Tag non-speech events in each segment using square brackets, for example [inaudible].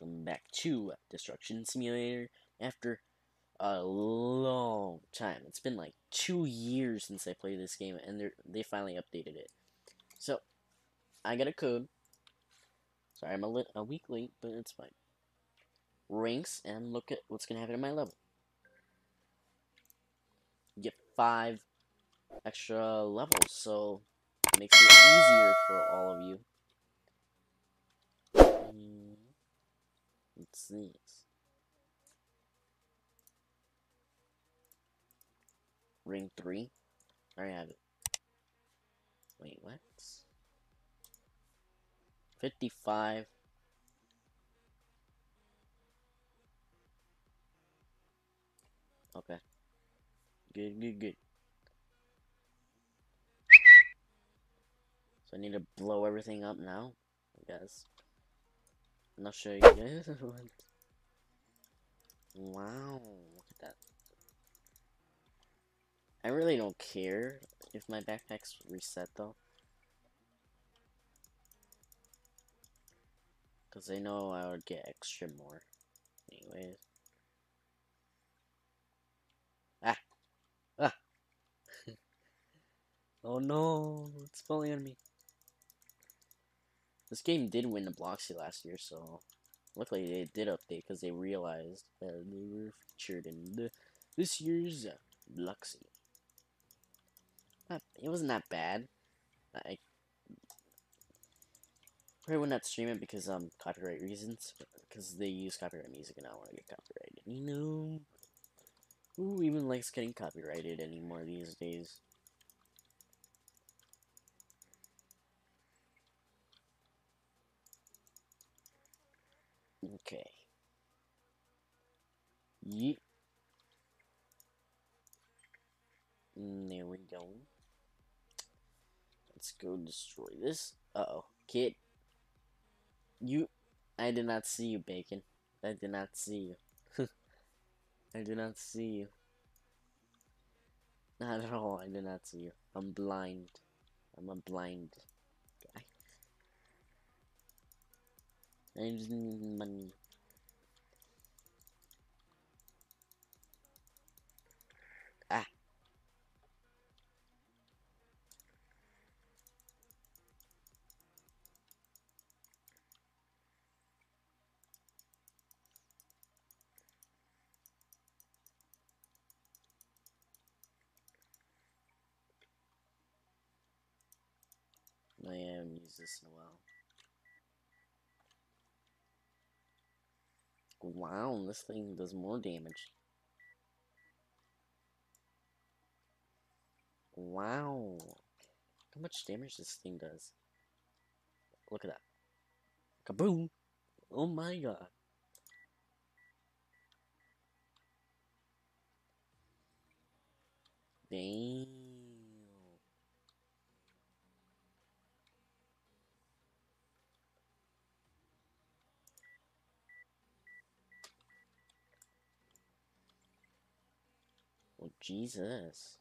welcome back to Destruction Simulator after a long time. It's been like two years since I played this game, and they finally updated it. So, I got a code. Sorry, I'm a, a week late, but it's fine. Ranks, and look at what's going to happen in my level. Get five extra levels, so it makes it easier for all of you. What's? Ring 3? I already have it. Wait, what? 55. Okay. Good, good, good. So I need to blow everything up now, I guess. And I'll show you guys [laughs] Wow, look at that. I really don't care if my backpack's reset though. Because I know I would get extra more. Anyways. Ah! Ah! [laughs] oh no! It's falling on me. This game did win the Bloxy last year, so luckily they did update because they realized that they were featured in the, this year's Bloxy. it wasn't that bad. I probably would not have stream it because um copyright reasons, because they use copyright music and I don't want to get copyrighted. You know, who even likes getting copyrighted anymore these days? Okay. Yeet. Mm, there we go. Let's go destroy this. Uh-oh. Kid. You... I did not see you, Bacon. I did not see you. [laughs] I did not see you. Not at all, I did not see you. I'm blind. I'm a blind money. Ah. I am use this in a while. Wow, this thing does more damage. Wow. How much damage this thing does. Look at that. Kaboom! Oh my god. Dang. Oh, Jesus.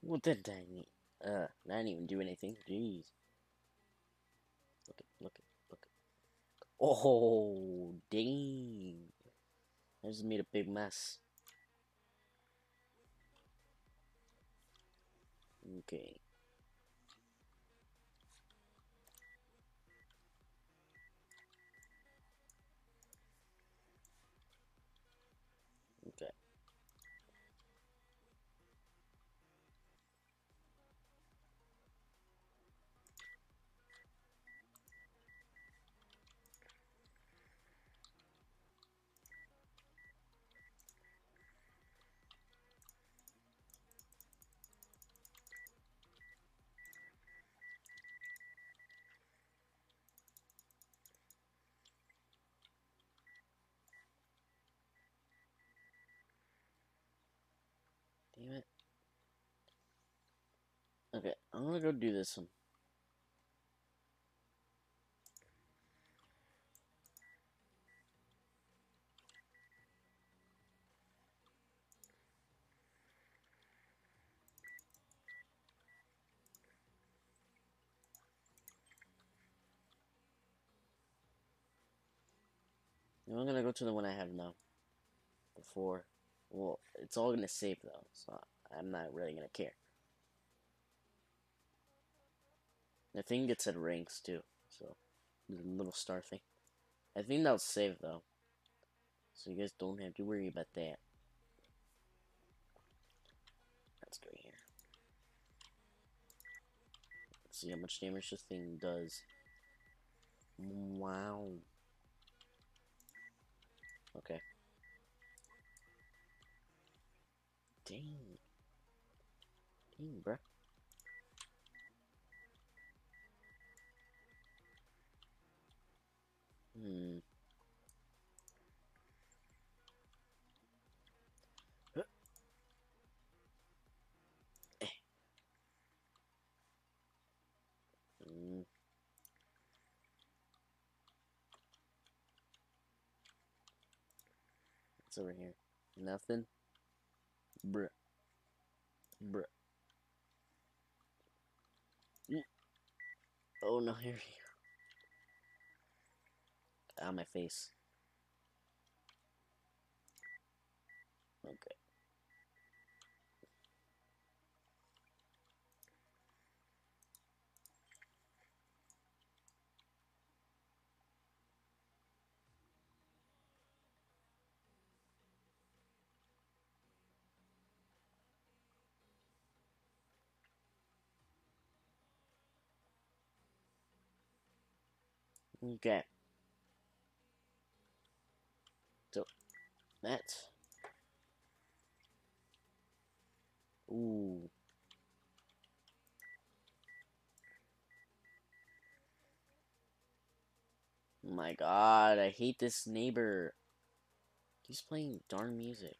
What did that mean? Uh, I didn't even do anything. Jeez. Look at, look at, look at. Oh, dang. I just made a big mess. Okay. Damn it. Okay, I'm gonna go do this one. I'm gonna go to the one I have now. Before. Well, it's all gonna save though, so I'm not really gonna care. I think it said ranks too, so the little star thing. I think that'll save though, so you guys don't have to worry about that. Let's go here. Let's see how much damage this thing does. Wow. Dang. Dang, bruh. Hmm. Eh. Hmm. Over here? Nothing? Bruh. Bruh. Oh no, here go. On my face. Okay. Okay. So, that's... Ooh. My god, I hate this neighbor. He's playing darn music.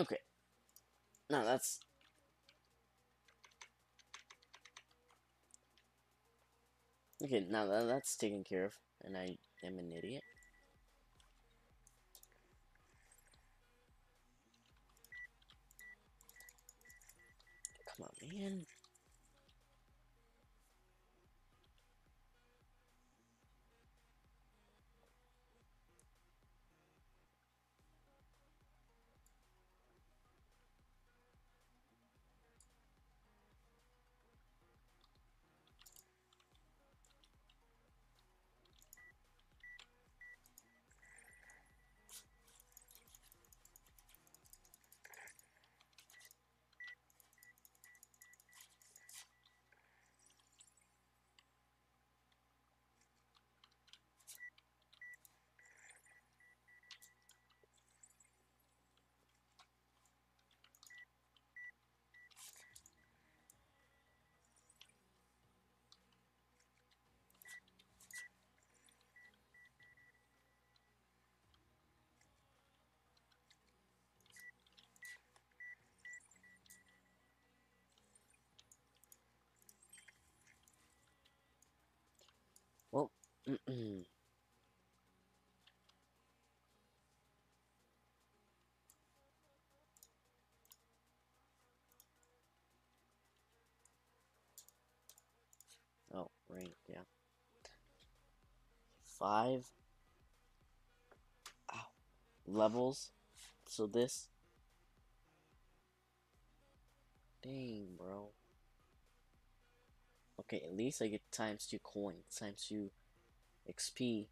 Okay. No, that's... Okay, now that, that's taken care of, and I am an idiot. Come on, man. Oh, right, yeah. Five ow, levels. So this. Dang, bro. Okay, at least I get times two coins, times two XP.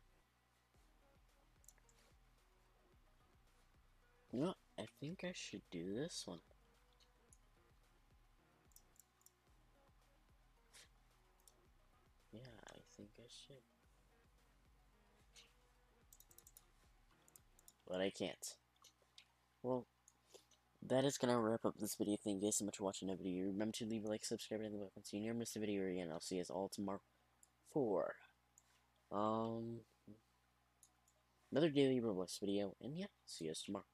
You know, I think I should do this one. Yeah, I think I should. But I can't. Well, that is gonna wrap up this video. Thank you guys so much for watching the video. Remember to leave a like, subscribe, and the button so you never miss a video again. I'll see you guys all tomorrow for um another daily Roblox video. And yeah, see you guys tomorrow.